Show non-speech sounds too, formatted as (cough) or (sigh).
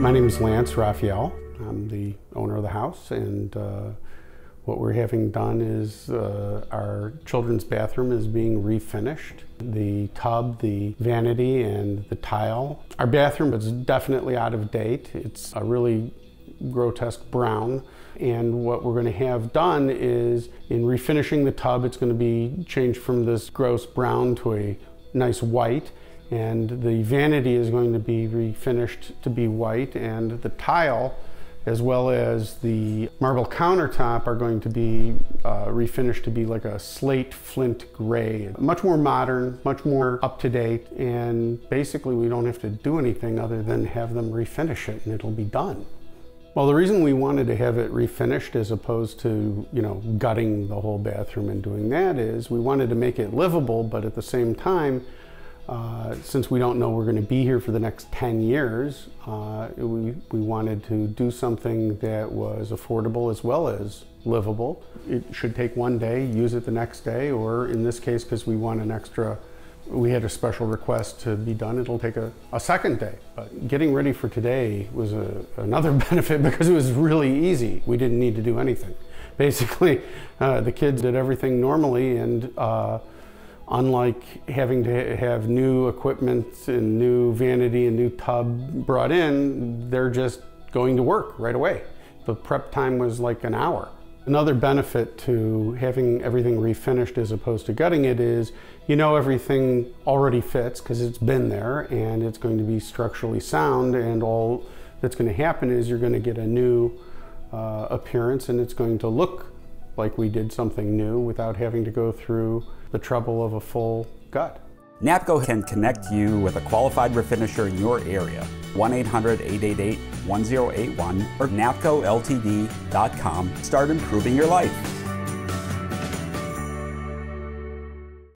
my name is Lance Raphael. I'm the owner of the house, and uh, what we're having done is uh, our children's bathroom is being refinished. The tub, the vanity, and the tile. Our bathroom is definitely out of date. It's a really grotesque brown. And what we're going to have done is in refinishing the tub, it's going to be changed from this gross brown to a nice white and the vanity is going to be refinished to be white and the tile as well as the marble countertop are going to be uh, refinished to be like a slate flint gray. Much more modern, much more up to date, and basically we don't have to do anything other than have them refinish it and it'll be done. Well, the reason we wanted to have it refinished as opposed to, you know, gutting the whole bathroom and doing that is we wanted to make it livable, but at the same time, uh, since we don't know we're going to be here for the next 10 years, uh, we, we wanted to do something that was affordable as well as livable. It should take one day, use it the next day, or in this case, because we want an extra, we had a special request to be done, it'll take a, a second day. But getting ready for today was a, another (laughs) benefit because it was really easy. We didn't need to do anything. Basically, uh, the kids did everything normally and uh, unlike having to have new equipment and new vanity and new tub brought in, they're just going to work right away. The prep time was like an hour. Another benefit to having everything refinished as opposed to gutting it is you know everything already fits because it's been there and it's going to be structurally sound and all that's going to happen is you're going to get a new uh, appearance and it's going to look like we did something new without having to go through the trouble of a full gut. NAPCO can connect you with a qualified refinisher in your area. 1-800-888-1081 or napcoltd.com. Start improving your life.